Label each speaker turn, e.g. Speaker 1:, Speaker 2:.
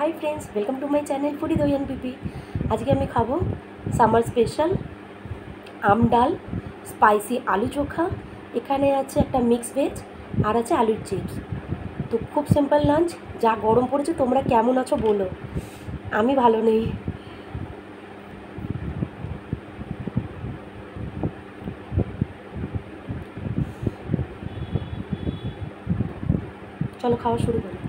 Speaker 1: Hi friends welcome to my channel foodie দইয়ান পিপি আজকে আমি খাব সামার স্পেশাল আম ডাল স্পাইসি আলু চোখা। এখানে আছে একটা মিক্স ভেজ আর আছে আলুর চিপস তো খুব সিম্পল লাঞ্চ যা গরম পড়েছে তোমরা কেমন আছো বলো। আমি ভালো নেই। চলো খাওয়া শুরু করি।